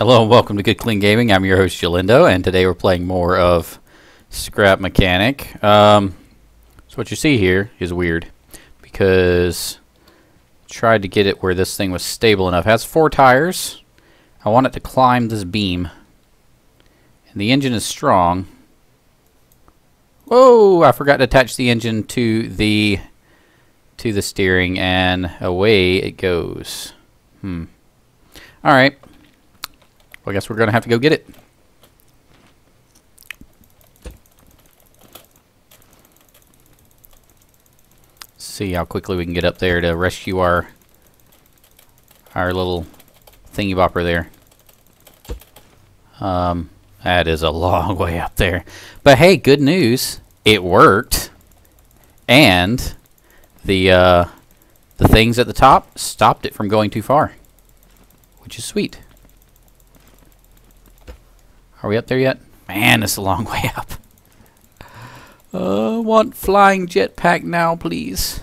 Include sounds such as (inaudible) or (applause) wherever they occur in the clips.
Hello and welcome to Good Clean Gaming. I'm your host Jalindo, and today we're playing more of Scrap Mechanic. Um, so what you see here is weird because I tried to get it where this thing was stable enough. It has four tires. I want it to climb this beam, and the engine is strong. Whoa! I forgot to attach the engine to the to the steering, and away it goes. Hmm. All right. I guess we're going to have to go get it. See how quickly we can get up there to rescue our our little thingy bopper there. Um, that is a (laughs) long way up there. But hey, good news. It worked. And the uh, the things at the top stopped it from going too far. Which is sweet. Are we up there yet? Man, it's a long (laughs) way up. Uh, want flying jetpack now, please.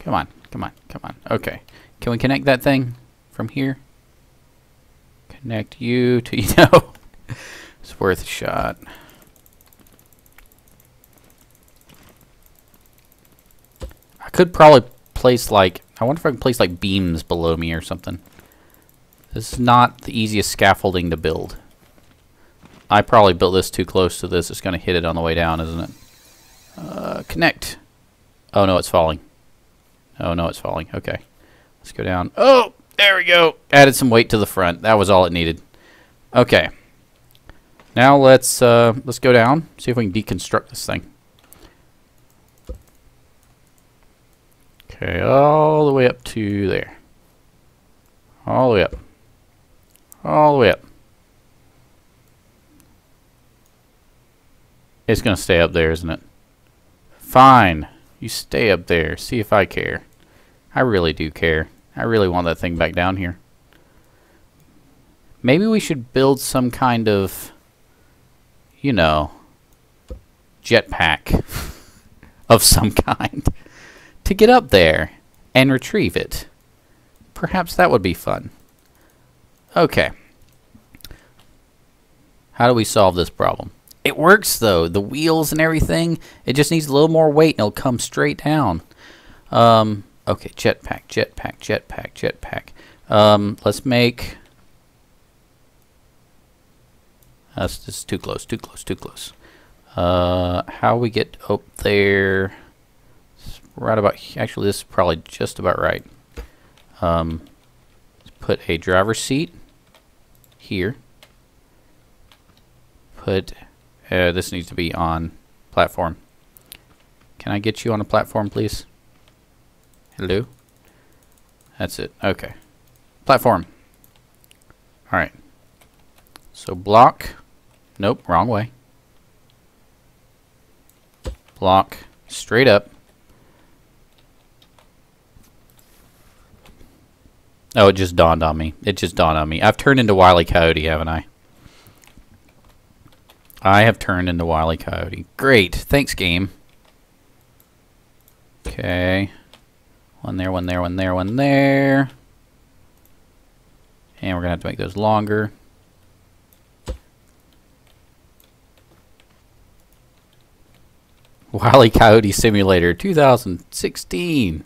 Come on, come on, come on. Okay. Can we connect that thing from here? Connect you to, (laughs) you know, it's worth a shot. I could probably place like I wonder if I can place like beams below me or something. This is not the easiest scaffolding to build. I probably built this too close to this. It's going to hit it on the way down, isn't it? Uh, connect. Oh, no, it's falling. Oh, no, it's falling. Okay. Let's go down. Oh, there we go. Added some weight to the front. That was all it needed. Okay. Now let's uh, let's go down. See if we can deconstruct this thing. Okay, all the way up to there. All the way up. All the way up. It's going to stay up there, isn't it? Fine. You stay up there. See if I care. I really do care. I really want that thing back down here. Maybe we should build some kind of, you know, jetpack (laughs) of some kind to get up there and retrieve it. Perhaps that would be fun. Okay. How do we solve this problem? It works though. The wheels and everything. It just needs a little more weight and it'll come straight down. Um, okay, jetpack, jetpack, jetpack, jetpack. Um, let's make... That's just too close, too close, too close. Uh, how we get up there right about actually this is probably just about right. Um, put a driver's seat here. Put uh, this needs to be on platform. Can I get you on a platform please? Hello that's it. Okay. Platform. Alright so block. Nope wrong way. Block straight up Oh, it just dawned on me. It just dawned on me. I've turned into Wile E. Coyote, haven't I? I have turned into Wile E. Coyote. Great. Thanks, game. Okay. One there, one there, one there, one there. And we're going to have to make those longer. Wile E. Coyote Simulator 2016.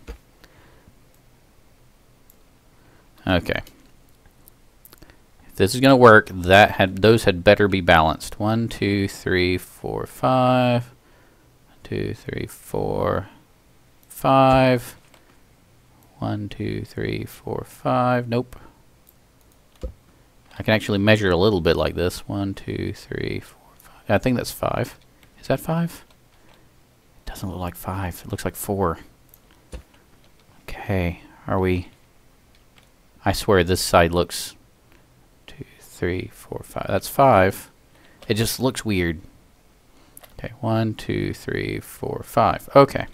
Okay. If this is going to work, that had those had better be balanced. One, two, three, four, five. Two, three, four, five. One, two, three, four, five. Nope. I can actually measure a little bit like this. One, two, three, four, five. I think that's five. Is that five? It doesn't look like five. It looks like four. Okay. Are we... I swear this side looks two, three, four, five. That's five. It just looks weird. Okay, one, two, three, four, five. Okay.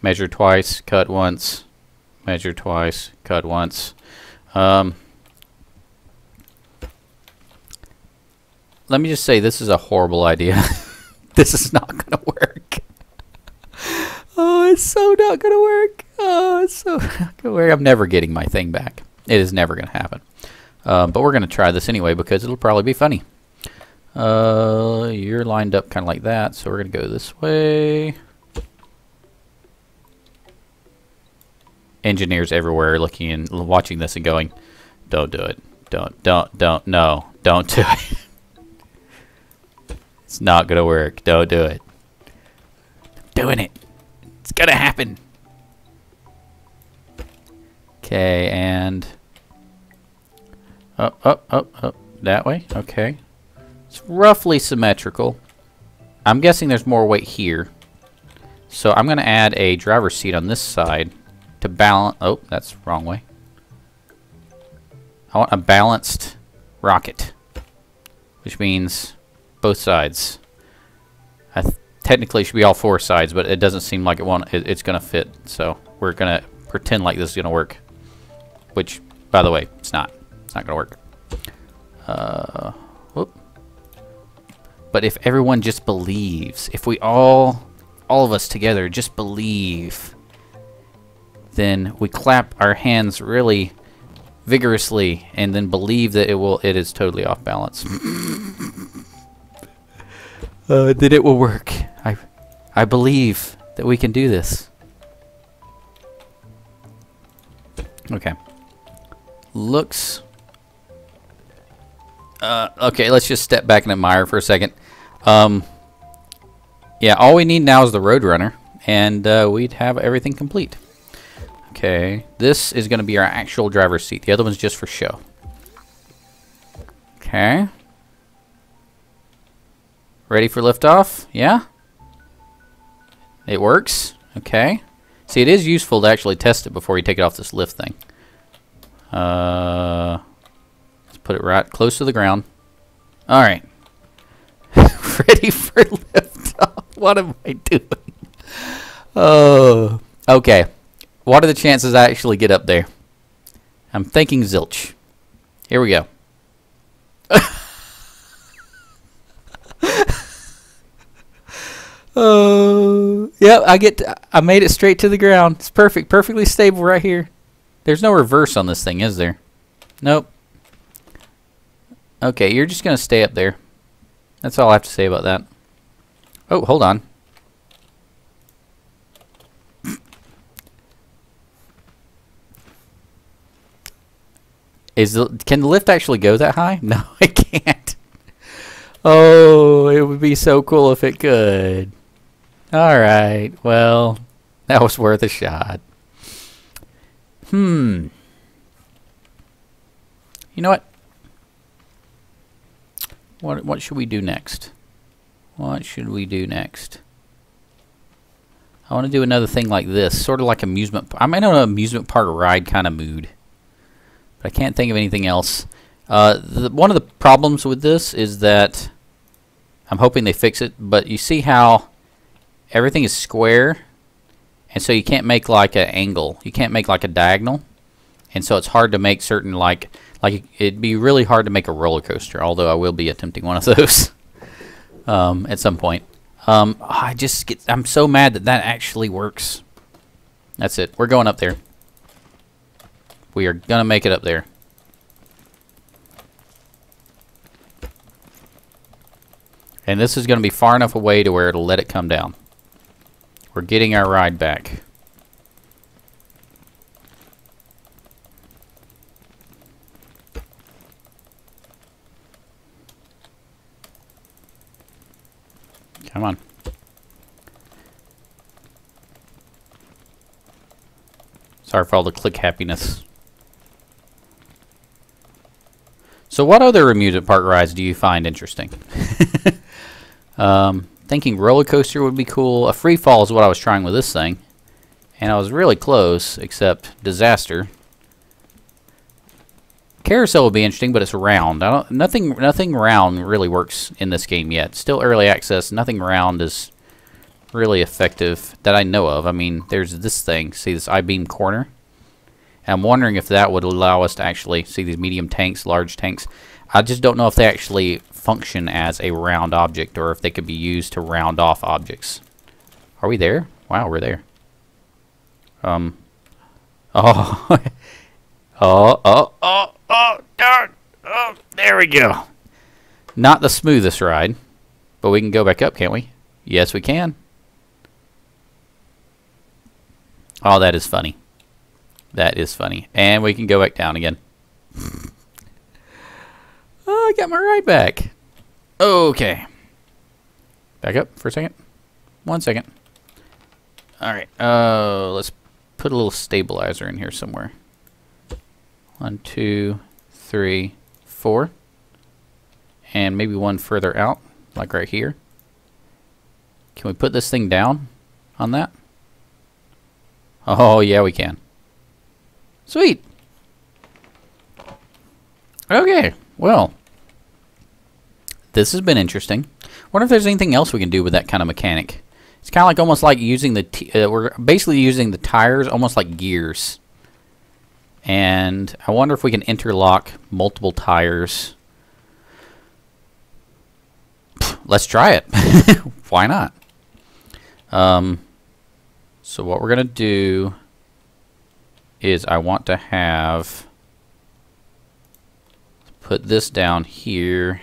Measure twice, cut once. Measure twice, cut once. Um, let me just say this is a horrible idea. (laughs) this is not going to work. (laughs) Oh, it's so not gonna work. Oh, it's so. (laughs) I'm never getting my thing back. It is never gonna happen. Um, but we're gonna try this anyway because it'll probably be funny. Uh, you're lined up kind of like that, so we're gonna go this way. Engineers everywhere looking and watching this and going, "Don't do it. Don't, don't, don't. No, don't do it. (laughs) it's not gonna work. Don't do it. doing it. It's gonna happen." Okay, and up, up, up, up. That way. Okay. It's roughly symmetrical. I'm guessing there's more weight here. So I'm going to add a driver's seat on this side to balance... Oh, that's wrong way. I want a balanced rocket. Which means both sides. I technically should be all four sides, but it doesn't seem like it want it, it's going to fit. So we're going to pretend like this is going to work. Which, by the way, it's not. It's not going to work. Uh, whoop. But if everyone just believes, if we all, all of us together just believe, then we clap our hands really vigorously and then believe that it will, it is totally off balance. (laughs) uh, that it will work. I, I believe that we can do this. Okay. Looks uh, okay, let's just step back and admire for a second. Um, yeah, all we need now is the Roadrunner, and uh, we'd have everything complete. Okay, this is going to be our actual driver's seat. The other one's just for show. Okay. Ready for liftoff? Yeah? It works? Okay. See, it is useful to actually test it before you take it off this lift thing. Uh... Let's put it right close to the ground. All right. (laughs) Ready for liftoff. What am I doing? Oh, okay. What are the chances I actually get up there? I'm thinking zilch. Here we go. (laughs) Oh, yep, I get to, I made it straight to the ground. It's perfect, perfectly stable right here. There's no reverse on this thing, is there? Nope. Okay, you're just going to stay up there. That's all I have to say about that. Oh, hold on. Is the, can the lift actually go that high? (laughs) No, it can't. Oh, it would be so cool if it could. Alright, well, that was worth a shot. Hmm. You know what? What what should we do next? What should we do next? I want to do another thing like this, sort of like amusement. I'm in an amusement park ride kind of mood, but I can't think of anything else. Uh, the, one of the problems with this is that I'm hoping they fix it, but you see how everything is square, and so you can't make like an angle. You can't make like a diagonal, and so it's hard to make certain like like, it'd be really hard to make a roller coaster, although I will be attempting one of (laughs) those um, at some point. Um, I just get, I'm so mad that that actually works. That's it. We're going up there. We are going to make it up there. And this is going to be far enough away to where it'll let it come down. We're getting our ride back. Come on. Sorry for all the click happiness. So what other amusement park rides do you find interesting? (laughs) um, thinking roller coaster would be cool. A free fall is what I was trying with this thing. And I was really close, except disaster. Carousel would be interesting, but it's round. Nothing, nothing round really works in this game yet. Still early access. Nothing round is really effective that I know of. I mean, there's this thing. See this I-beam corner? And I'm wondering if that would allow us to actually see these medium tanks, large tanks. I just don't know if they actually function as a round object or if they could be used to round off objects. Are we there? Wow, we're there. Um. (laughs) Oh. oh, oh, oh, oh, darn. Oh, there we go. Not the smoothest ride, but we can go back up, can't we? Yes, we can. Oh, that is funny. That is funny. And we can go back down again. (laughs) I got my ride back. Okay. Back up for a second. One second. All right. Uh, let's put a little stabilizer in here somewhere. One, two, three, four. And maybe one further out, like right here. Can we put this thing down on that? Oh, yeah, we can. Sweet. Okay, well. This has been interesting. wonder if there's anything else we can do with that kind of mechanic. It's kind of like almost like using the... Uh, we're basically using the tires almost like gears. And I wonder if we can interlock multiple tires. Let's try it. (laughs) Why not? Um, so what we're going to do is I want to have put this down here.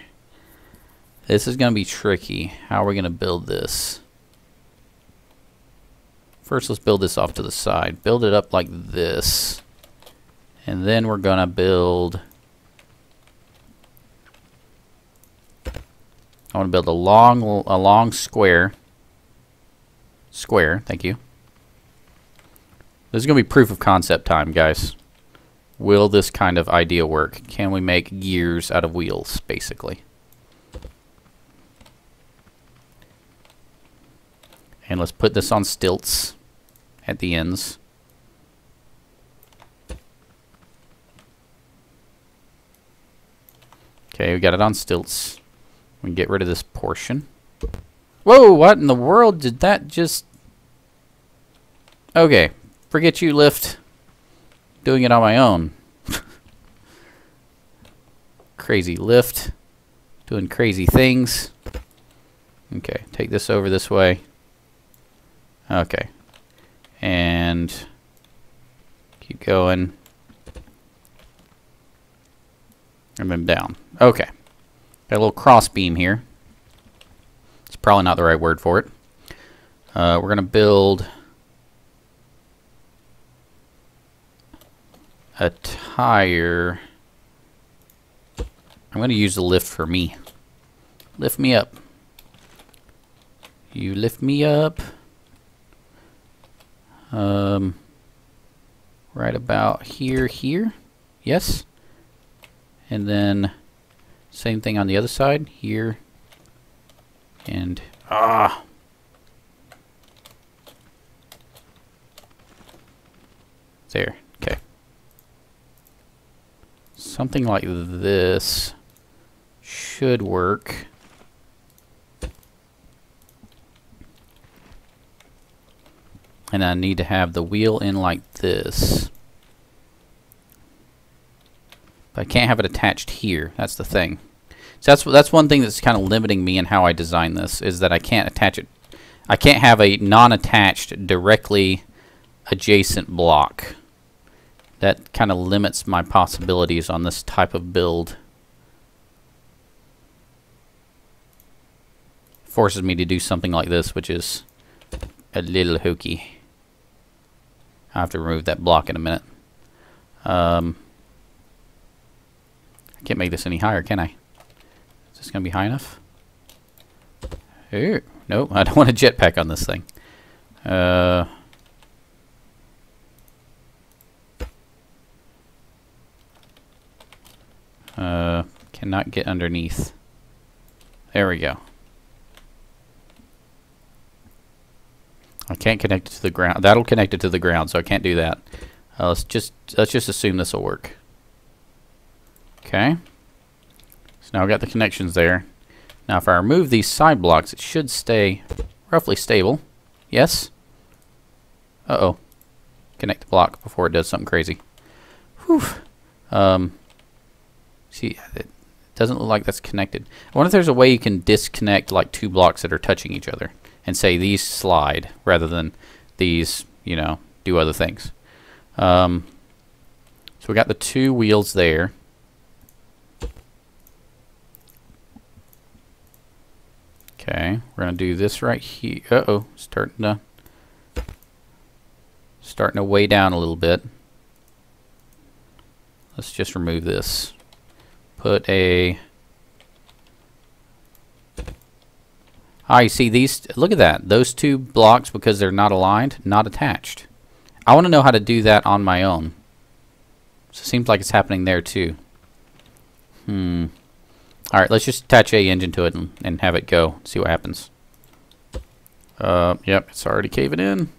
This is going to be tricky. How are we going to build this? First, let's build this off to the side. Build it up like this. And then we're going to build... I want to build a long, a long square. Square, thank you. This is going to be proof of concept time, guys. Will this kind of idea work? Can we make gears out of wheels, basically? And let's put this on stilts at the ends. Okay, we got it on stilts. We can get rid of this portion. Whoa, what in the world did that just... Okay, forget you lift. Doing it on my own. (laughs) crazy lift. Doing crazy things. Okay, take this over this way. Okay. And keep going. And then down. Okay. Got a little cross beam here. It's probably not the right word for it. Uh, we're going to build a tire. I'm going to use the lift for me. Lift me up. You lift me up. Um, right about here, here. Yes. And then same thing on the other side, here. And, ah. There, okay. Something like this should work. And I need to have the wheel in like this. But I can't have it attached here. That's the thing. So that's that's one thing that's kind of limiting me in how I design this is that I can't attach it. I can't have a non-attached directly adjacent block. That kind of limits my possibilities on this type of build. Forces me to do something like this, which is a little hokey. I have to remove that block in a minute. Um, I can't make this any higher, can I? Is this going to be high enough? Ooh, nope, (laughs) I don't want a jetpack on this thing. Uh, uh, cannot get underneath. There we go. I can't connect it to the ground. That'll connect it to the ground, so I can't do that. Uh, let's just let's just assume this will work. Okay. So now I've got the connections there. Now if I remove these side blocks, it should stay roughly stable. Yes? Uh-oh. Connect the block before it does something crazy. Whew. Um, see, it doesn't look like that's connected. I wonder if there's a way you can disconnect like two blocks that are touching each other and say these slide rather than these, you know, do other things. Um, so we got the two wheels there. Okay, we're gonna do this right here. Uh oh, starting to starting to weigh down a little bit. Let's just remove this. Put a Ah, see these? Look at that. Those two blocks, because they're not aligned, not attached. I want to know how to do that on my own. So it seems like it's happening there too. Hmm. Alright, let's just attach a engine to it and, and have it go. See what happens. Uh, yep, it's already caving in.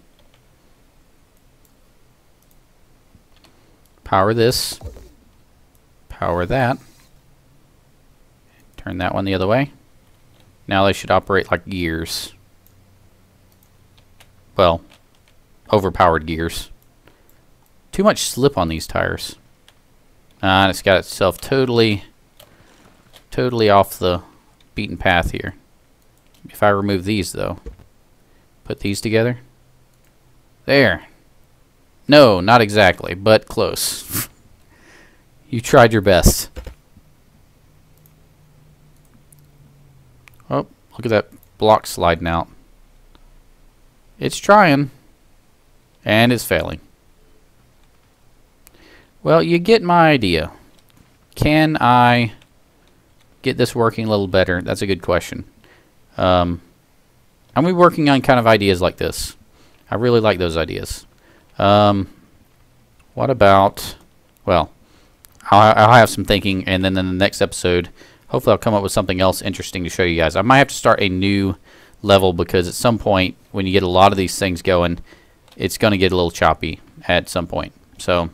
Power this. Power that. Turn that one the other way. Now they should operate like gears. Well, overpowered gears. Too much slip on these tires. And it's got itself totally, totally off the beaten path here. If I remove these, though, put these together. There. No, not exactly, but close. (laughs) you tried your best. Oh, look at that block sliding out. It's trying. And it's failing. Well, you get my idea. Can I get this working a little better? That's a good question. Um, I'm be working on kind of ideas like this. I really like those ideas. Um, what about, well, I'll, I'll have some thinking, and then in the next episode, hopefully I'll come up with something else interesting to show you guys. I might have to start a new level because at some point when you get a lot of these things going, it's going to get a little choppy at some point. So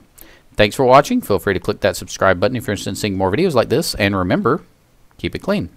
thanks for watching. Feel free to click that subscribe button if you're interested in seeing more videos like this. And remember, keep it clean.